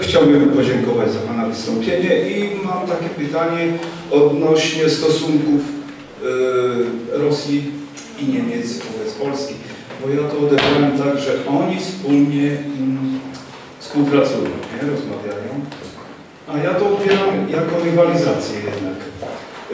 Chciałbym podziękować za Pana wystąpienie i mam takie pytanie odnośnie stosunków e, Rosji i Niemiec wobec Polski. Bo ja to odebrałem tak, że oni wspólnie mm, współpracują, nie? rozmawiają. A ja to odbieram jako rywalizację jednak.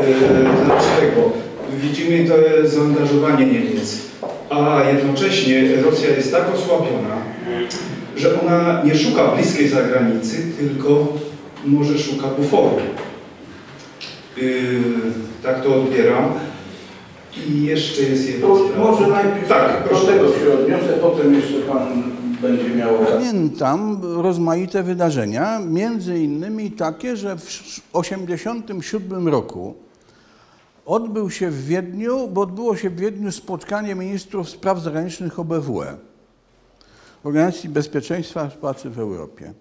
E, dlaczego? Widzimy to zaangażowanie Niemiec, a jednocześnie Rosja jest tak osłabiona, że ona nie szuka bliskiej zagranicy, tylko może szuka buforu. Yy, tak to odbieram. I jeszcze jest jedna To sprawa. może najpierw Tak, do proszę tego się odniosę, potem jeszcze Pan będzie miał okazję. Pamiętam rozmaite wydarzenia, między innymi takie, że w 1987 roku odbył się w Wiedniu, bo odbyło się w Wiedniu spotkanie ministrów spraw zagranicznych OBWE, Organizacji Bezpieczeństwa Współpracy w Europie.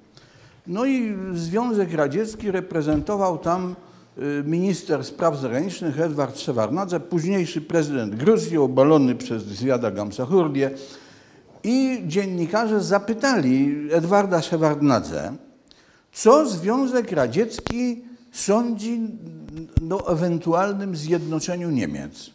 No i Związek Radziecki reprezentował tam y, minister spraw zagranicznych Edward Szewarnadze, późniejszy prezydent Gruzji, obalony przez zwiada Gamsachurdię. I dziennikarze zapytali Edwarda Szewardnadze, co Związek Radziecki sądzi o ewentualnym zjednoczeniu Niemiec.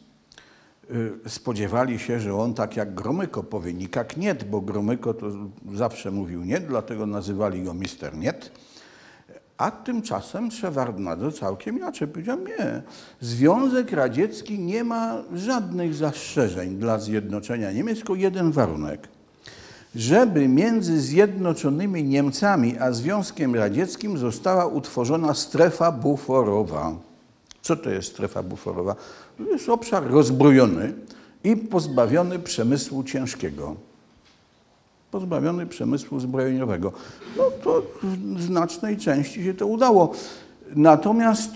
Y, Spodziewali się, że on tak jak Gromyko powie nikak niet, bo Gromyko to zawsze mówił nie, dlatego nazywali go mister niet. A tymczasem Szewardnadze całkiem inaczej powiedział, nie. Związek Radziecki nie ma żadnych zastrzeżeń dla zjednoczenia Niemiec, tylko jeden warunek. Żeby między zjednoczonymi Niemcami a Związkiem Radzieckim została utworzona strefa buforowa. Co to jest strefa buforowa? To jest obszar rozbrojony i pozbawiony przemysłu ciężkiego pozbawiony przemysłu zbrojeniowego. No to w znacznej części się to udało. Natomiast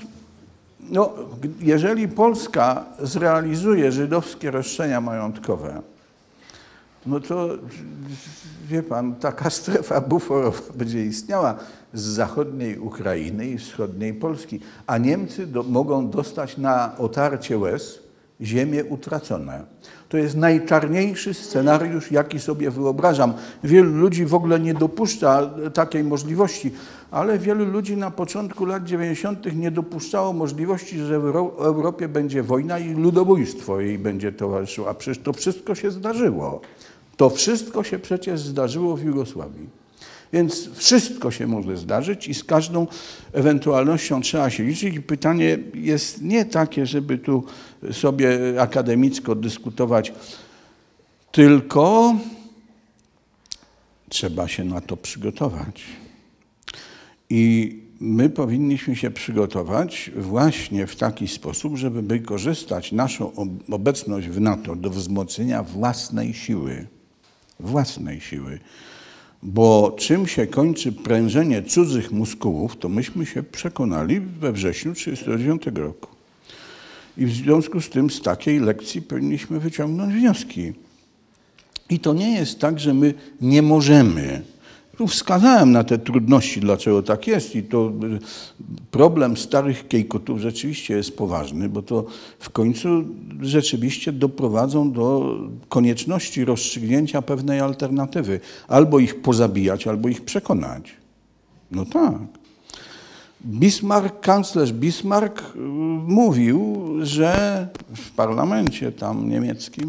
no, jeżeli Polska zrealizuje żydowskie roszczenia majątkowe, no to wie pan, taka strefa buforowa będzie istniała z zachodniej Ukrainy i wschodniej Polski, a Niemcy do, mogą dostać na otarcie łez ziemie utracone. To jest najczarniejszy scenariusz, jaki sobie wyobrażam. Wielu ludzi w ogóle nie dopuszcza takiej możliwości, ale wielu ludzi na początku lat 90. nie dopuszczało możliwości, że w Euro- Europie będzie wojna i ludobójstwo jej będzie towarzyszyło. A przecież to wszystko się zdarzyło. To wszystko się przecież zdarzyło w Jugosławii. Więc wszystko się może zdarzyć i z każdą ewentualnością trzeba się liczyć. I pytanie jest nie takie, żeby tu sobie akademicko dyskutować, tylko trzeba się na to przygotować. I my powinniśmy się przygotować właśnie w taki sposób, żeby wykorzystać naszą ob- obecność w NATO do wzmocnienia własnej siły. Własnej siły. Bo czym się kończy prężenie cudzych muskułów, to myśmy się przekonali we wrześniu 1939 roku. I w związku z tym z takiej lekcji powinniśmy wyciągnąć wnioski. I to nie jest tak, że my nie możemy. Tu wskazałem na te trudności, dlaczego tak jest. I to y, problem starych kejkotów rzeczywiście jest poważny, bo to w końcu rzeczywiście doprowadzą do konieczności rozstrzygnięcia pewnej alternatywy. Albo ich pozabijać, albo ich przekonać. No tak. Bismarck, kanclerz Bismarck y, mówił, że w parlamencie tam niemieckim,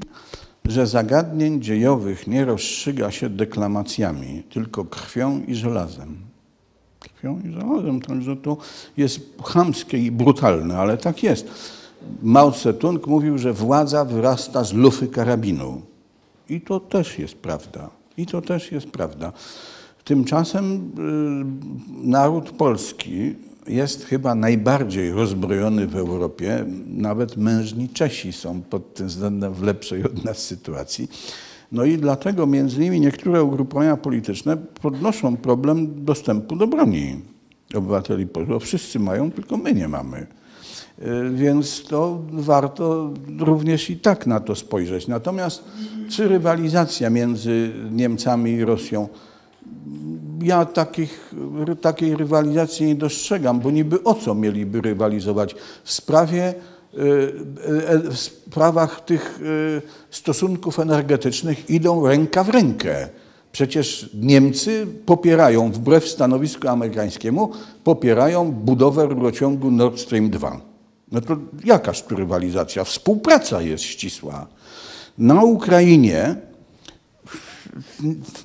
że zagadnień dziejowych nie rozstrzyga się deklamacjami, tylko krwią i żelazem. Krwią i żelazem, także to jest chamskie i brutalne, ale tak jest. Mao Tse-tung mówił, że władza wyrasta z lufy karabinu. I to też jest prawda. I to też jest prawda. Tymczasem y, naród polski jest chyba najbardziej rozbrojony w Europie. Nawet mężni Czesi są pod tym względem w lepszej od nas sytuacji. No i dlatego między innymi niektóre ugrupowania polityczne podnoszą problem dostępu do broni obywateli polskich. Bo Wszyscy mają, tylko my nie mamy. Y, Więc to warto również i tak na to spojrzeć. Natomiast czy rywalizacja między Niemcami i Rosją ja takich, takiej rywalizacji nie dostrzegam, bo niby o co mieliby rywalizować? W sprawie, y, y, w sprawach tych y, stosunków energetycznych idą ręka w rękę. Przecież Niemcy popierają, wbrew stanowisku amerykańskiemu, popierają budowę rurociągu Nord Stream 2. No to jakaż tu rywalizacja? Współpraca jest ścisła. Na Ukrainie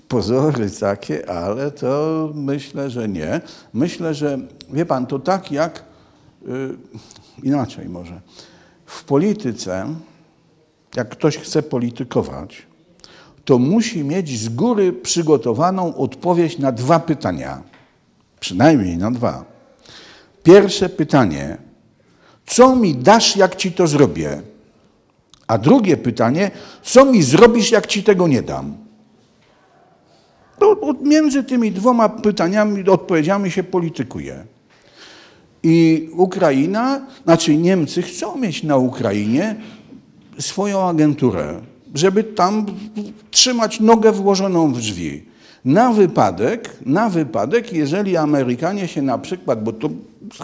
pozory takie, ale to myślę, że nie. Myślę, że wie pan, to tak jak y, inaczej może. W polityce, jak ktoś chce politykować, to musi mieć z góry przygotowaną odpowiedź na dwa pytania. Przynajmniej na dwa. Pierwsze pytanie: co mi dasz, jak ci to zrobię? A drugie pytanie: co mi zrobisz, jak ci tego nie dam? Od- między tymi dwoma pytaniami, odpowiedziami się politykuje. I Ukraina, znaczy Niemcy chcą mieć na Ukrainie swoją agenturę, żeby tam trzymać nogę włożoną w drzwi. Na wypadek, na wypadek, jeżeli Amerykanie się na przykład, bo to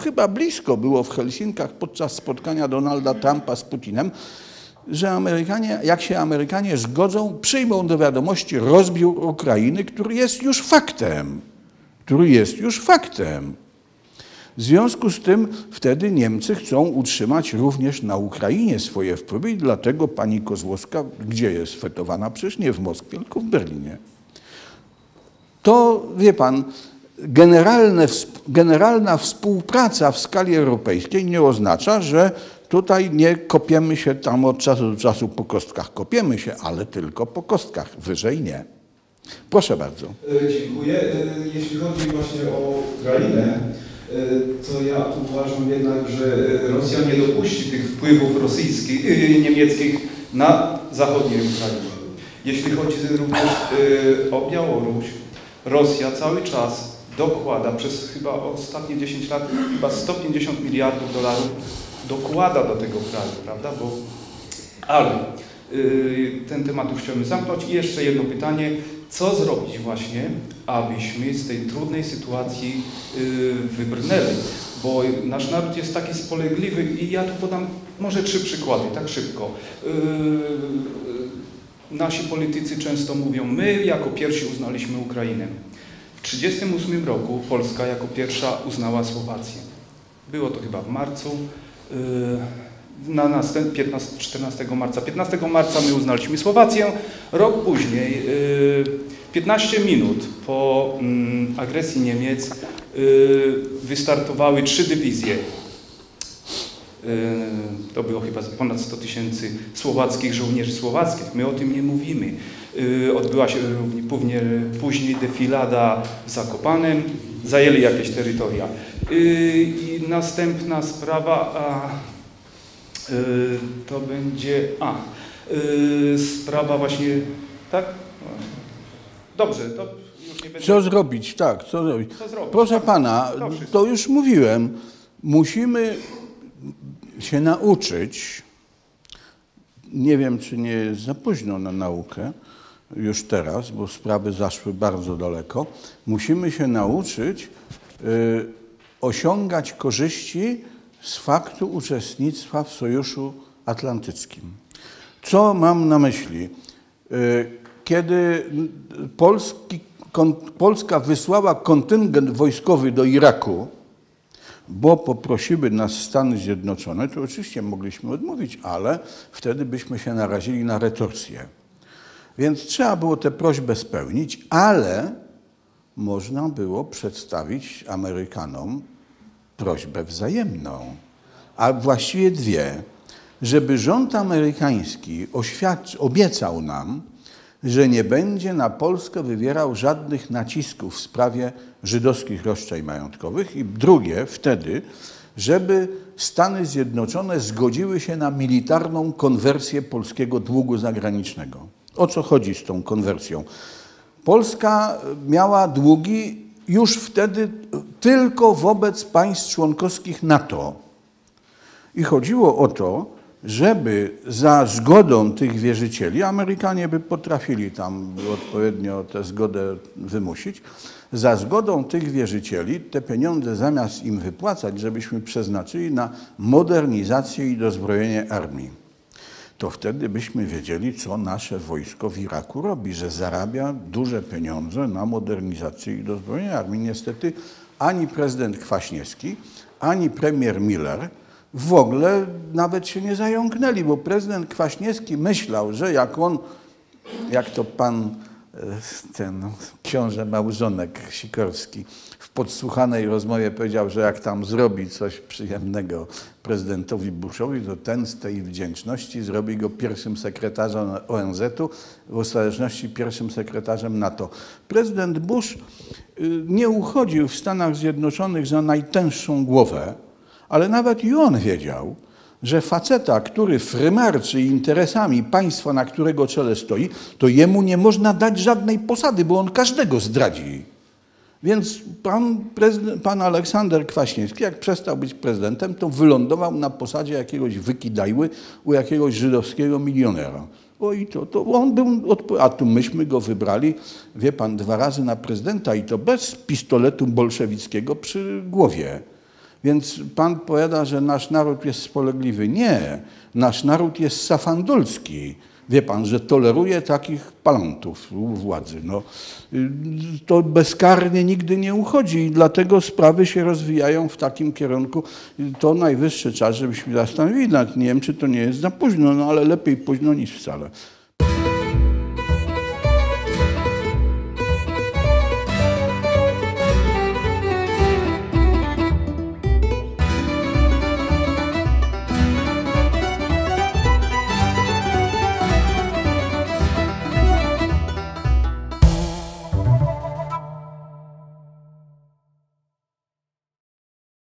chyba blisko było w Helsinkach podczas spotkania Donalda Trumpa z Putinem, że Amerykanie, jak się Amerykanie zgodzą, przyjmą do wiadomości rozbiór Ukrainy, który jest już faktem. Który jest już faktem. W związku z tym wtedy Niemcy chcą utrzymać również na Ukrainie swoje wpływy i dlatego pani Kozłowska, gdzie jest fetowana? Przecież nie w Moskwie, tylko w Berlinie. To, wie pan, generalne, generalna współpraca w skali europejskiej nie oznacza, że tutaj nie kopiemy się tam od czasu do czasu po kostkach. Kopiemy się, ale tylko po kostkach, wyżej nie. Proszę bardzo. E, Dziękuję. E, Jeśli chodzi właśnie o Ukrainę, e, to ja uważam jednak, że Rosja nie dopuści tych wpływów rosyjskich, niemieckich na zachodniej Ukrainie. Jeśli chodzi również o Białoruś, Rosja cały czas dokłada przez chyba ostatnie 10 lat chyba 150 miliardów dolarów dokłada do tego kraju, prawda? Bo ale y, ten temat już chciałbym zamknąć. I jeszcze jedno pytanie. Co zrobić właśnie, abyśmy z tej trudnej sytuacji y, wybrnęli? Bo nasz naród jest taki spolegliwy i ja tu podam może trzy przykłady, tak szybko. Y, y, Nasi politycy często mówią, my jako pierwsi uznaliśmy Ukrainę. W 1938 roku Polska jako pierwsza uznała Słowację. Było to chyba w marcu. Y, Na następ, 15, 14 marca. 15 marca my uznaliśmy Słowację. Rok później, y, 15 minut po mm, agresji Niemiec, y, wystartowały trzy dywizje. Y, To było chyba ponad 100 tysięcy słowackich żołnierzy słowackich. My o tym nie mówimy. Y, Odbyła się później defilada w Zakopanem. Zajęli jakieś terytoria. Y, I następna sprawa, a, y, to będzie, a, y, sprawa właśnie, tak? Dobrze, to już nie będę... Co zrobić? Tak, co zrobić? Co zrobić? Proszę Tak, pana, to to już mówiłem. Musimy się nauczyć. Nie wiem, czy nie jest za późno na naukę już teraz, bo sprawy zaszły bardzo daleko. Musimy się nauczyć y, osiągać korzyści z faktu uczestnictwa w Sojuszu Atlantyckim. Co mam na myśli? Y, Kiedy Polski, Polska wysłała kontyngent wojskowy do Iraku, bo poprosiły nas Stany Zjednoczone, to oczywiście mogliśmy odmówić, ale wtedy byśmy się narazili na retorsję. Więc trzeba było tę prośbę spełnić, ale można było przedstawić Amerykanom prośbę wzajemną, a właściwie dwie, żeby rząd amerykański obiecał nam, że nie będzie na Polskę wywierał żadnych nacisków w sprawie żydowskich roszczeń majątkowych i drugie wtedy, żeby Stany Zjednoczone zgodziły się na militarną konwersję polskiego długu zagranicznego. O co chodzi z tą konwersją? Polska miała długi już wtedy tylko wobec państw członkowskich NATO. I chodziło o to, żeby za zgodą tych wierzycieli, Amerykanie by potrafili tam odpowiednio tę zgodę wymusić, za zgodą tych wierzycieli te pieniądze zamiast im wypłacać, żebyśmy przeznaczyli na modernizację i dozbrojenie armii. To wtedy byśmy wiedzieli, co nasze wojsko w Iraku robi, że zarabia duże pieniądze na modernizację i dozbrojenie armii. Niestety ani prezydent Kwaśniewski, ani premier Miller w ogóle nawet się nie zająknęli, bo prezydent Kwaśniewski myślał, że jak on, jak to pan ten książę małżonek Sikorski w podsłuchanej rozmowie powiedział, że jak tam zrobi coś przyjemnego prezydentowi Bushowi, to ten z tej wdzięczności zrobi go pierwszym sekretarzem ONZ-u, w ostateczności pierwszym sekretarzem NATO. Prezydent Bush y, nie uchodził w Stanach Zjednoczonych za najtęższą głowę, ale nawet i on wiedział, że faceta, który frymarczy interesami państwa, na którego czele stoi, to jemu nie można dać żadnej posady, bo on każdego zdradzi. Więc pan, pan Aleksander Kwaśniewski, jak przestał być prezydentem, to wylądował na posadzie jakiegoś wykidajły u jakiegoś żydowskiego milionera. O i to, to on był, a tu myśmy go wybrali, wie pan, dwa razy na prezydenta i to bez pistoletu bolszewickiego przy głowie. Więc pan powiada, że nasz naród jest spolegliwy. Nie, nasz naród jest safandulski. Wie pan, że toleruje takich palantów władzy. No, to bezkarnie nigdy nie uchodzi i dlatego sprawy się rozwijają w takim kierunku. To najwyższy czas, żebyśmy zastanowili nad czy to nie jest za późno, no ale lepiej późno niż wcale.